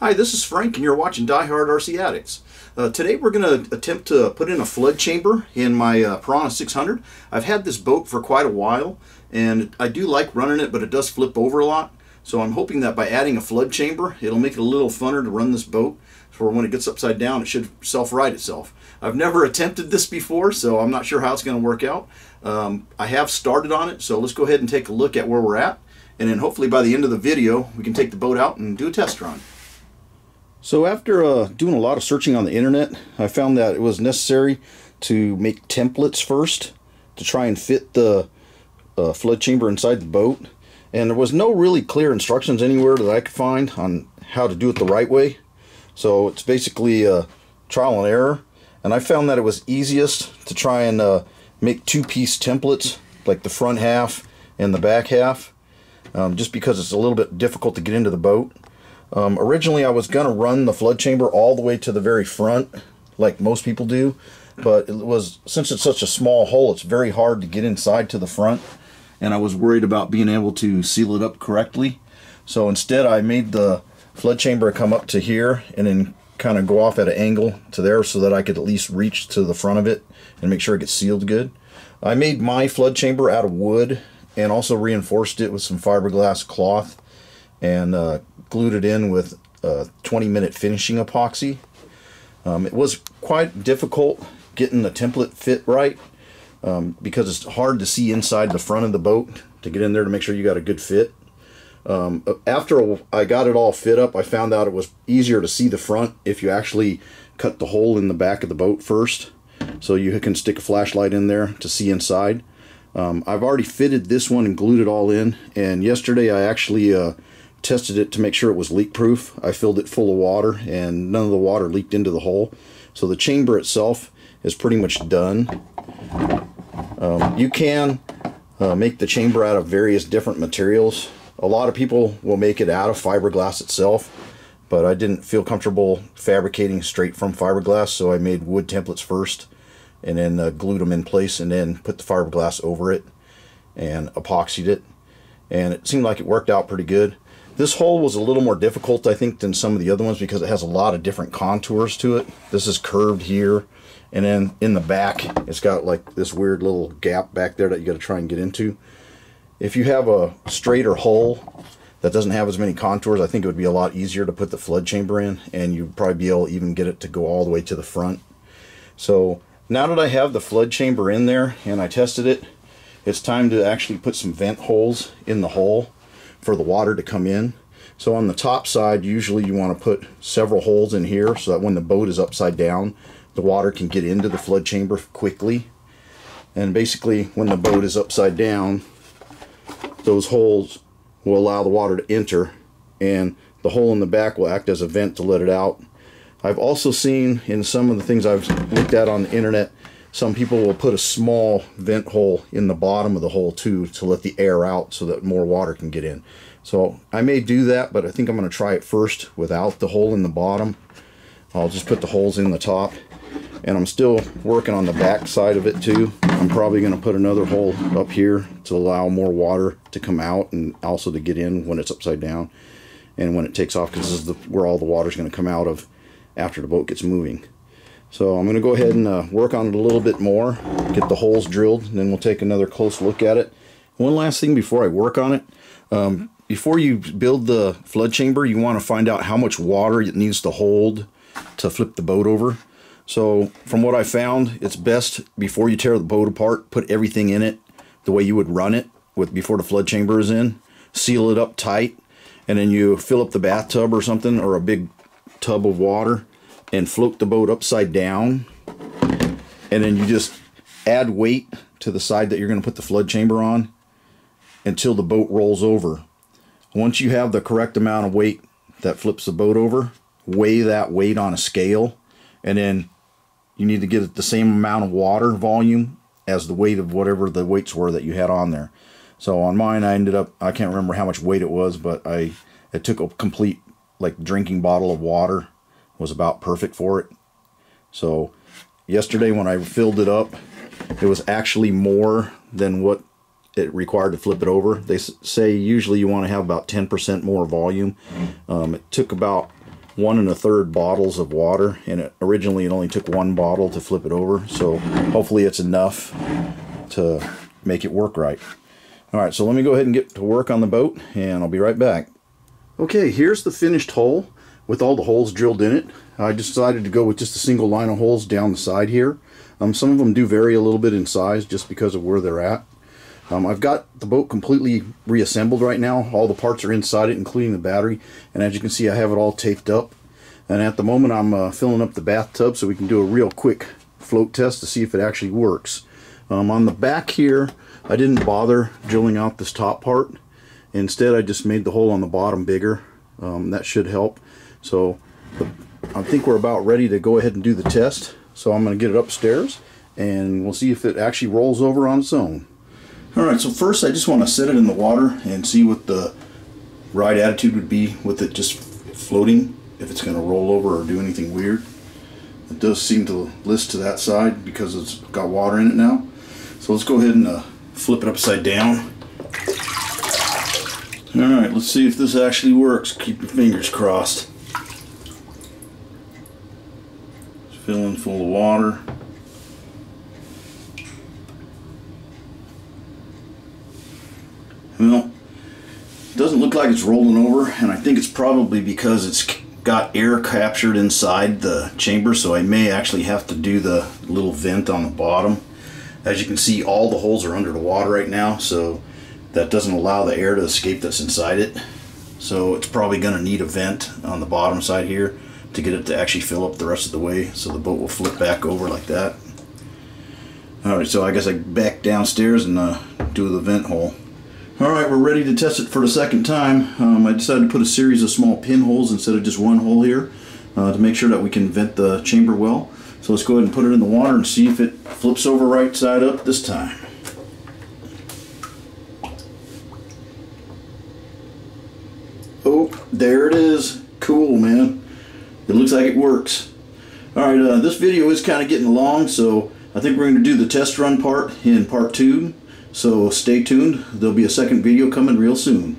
Hi, this is Frank, and you're watching Diehard RC Addicts. Uh, today we're going to attempt to put in a flood chamber in my uh, Piranha 600. I've had this boat for quite a while, and I do like running it, but it does flip over a lot. So I'm hoping that by adding a flood chamber, it'll make it a little funner to run this boat. For when it gets upside down, it should self-right itself. I've never attempted this before, so I'm not sure how it's going to work out. Um, I have started on it, so let's go ahead and take a look at where we're at. And then hopefully by the end of the video, we can take the boat out and do a test run. So after uh, doing a lot of searching on the internet, I found that it was necessary to make templates first to try and fit the uh, flood chamber inside the boat. And there was no really clear instructions anywhere that I could find on how to do it the right way. So it's basically uh, trial and error. And I found that it was easiest to try and uh, make two-piece templates, like the front half and the back half, um, just because it's a little bit difficult to get into the boat. Um, originally, I was going to run the flood chamber all the way to the very front, like most people do, but it was since it's such a small hole, it's very hard to get inside to the front, and I was worried about being able to seal it up correctly. So instead, I made the flood chamber come up to here and then kind of go off at an angle to there so that I could at least reach to the front of it and make sure it gets sealed good. I made my flood chamber out of wood and also reinforced it with some fiberglass cloth and uh, glued it in with a 20 minute finishing epoxy. Um, it was quite difficult getting the template fit right um, because it's hard to see inside the front of the boat to get in there to make sure you got a good fit. Um, after I got it all fit up, I found out it was easier to see the front if you actually cut the hole in the back of the boat first. So you can stick a flashlight in there to see inside. Um, I've already fitted this one and glued it all in. And yesterday I actually uh, tested it to make sure it was leak proof. I filled it full of water and none of the water leaked into the hole. So the chamber itself is pretty much done. Um, you can uh, make the chamber out of various different materials. A lot of people will make it out of fiberglass itself, but I didn't feel comfortable fabricating straight from fiberglass, so I made wood templates first and then uh, glued them in place and then put the fiberglass over it and epoxied it. And it seemed like it worked out pretty good. This hole was a little more difficult, I think, than some of the other ones because it has a lot of different contours to it. This is curved here, and then in the back, it's got like this weird little gap back there that you got to try and get into. If you have a straighter hole that doesn't have as many contours, I think it would be a lot easier to put the flood chamber in, and you'd probably be able to even get it to go all the way to the front. So now that I have the flood chamber in there and I tested it, it's time to actually put some vent holes in the hole for the water to come in. So on the top side, usually you want to put several holes in here so that when the boat is upside down, the water can get into the flood chamber quickly. And basically, when the boat is upside down, those holes will allow the water to enter and the hole in the back will act as a vent to let it out. I've also seen in some of the things I've looked at on the internet some people will put a small vent hole in the bottom of the hole too to let the air out so that more water can get in. So I may do that, but I think I'm going to try it first without the hole in the bottom. I'll just put the holes in the top. And I'm still working on the back side of it too. I'm probably going to put another hole up here to allow more water to come out and also to get in when it's upside down and when it takes off because this is the, where all the water is going to come out of after the boat gets moving. So I'm going to go ahead and uh, work on it a little bit more, get the holes drilled, and then we'll take another close look at it. One last thing before I work on it. Um, before you build the flood chamber, you want to find out how much water it needs to hold to flip the boat over. So from what I found, it's best before you tear the boat apart, put everything in it the way you would run it with before the flood chamber is in. Seal it up tight, and then you fill up the bathtub or something, or a big tub of water, and float the boat upside down and then you just add weight to the side that you're going to put the flood chamber on until the boat rolls over. Once you have the correct amount of weight that flips the boat over, weigh that weight on a scale and then you need to get the same amount of water volume as the weight of whatever the weights were that you had on there. So on mine I ended up I can't remember how much weight it was, but I it took a complete like drinking bottle of water was about perfect for it. So yesterday when I filled it up, it was actually more than what it required to flip it over. They say usually you want to have about 10% more volume. Um, it took about one and a third bottles of water and it originally it only took one bottle to flip it over so hopefully it's enough to make it work right all right so let me go ahead and get to work on the boat and I'll be right back okay here's the finished hull with all the holes drilled in it I decided to go with just a single line of holes down the side here um, some of them do vary a little bit in size just because of where they're at um, I've got the boat completely reassembled right now. All the parts are inside it, including the battery. And as you can see, I have it all taped up. And at the moment, I'm uh, filling up the bathtub so we can do a real quick float test to see if it actually works. Um, on the back here, I didn't bother drilling out this top part. Instead, I just made the hole on the bottom bigger. Um, that should help. So I think we're about ready to go ahead and do the test. So I'm going to get it upstairs and we'll see if it actually rolls over on its own. Alright, so first I just want to set it in the water and see what the right attitude would be with it just floating, if it's going to roll over or do anything weird. It does seem to list to that side because it's got water in it now. So let's go ahead and uh, flip it upside down. Alright, let's see if this actually works. Keep your fingers crossed. It's filling full of water. Well, it doesn't look like it's rolling over, and I think it's probably because it's got air captured inside the chamber, so I may actually have to do the little vent on the bottom. As you can see, all the holes are under the water right now, so that doesn't allow the air to escape that's inside it. So it's probably going to need a vent on the bottom side here to get it to actually fill up the rest of the way, so the boat will flip back over like that. Alright, so I guess I back downstairs and uh, do the vent hole. Alright, we're ready to test it for the second time. Um, I decided to put a series of small pinholes instead of just one hole here uh, to make sure that we can vent the chamber well. So let's go ahead and put it in the water and see if it flips over right side up this time. Oh, there it is. Cool, man. Looks like it works. Alright, uh, this video is kind of getting long, so I think we're going to do the test run part in part two. So stay tuned. There'll be a second video coming real soon.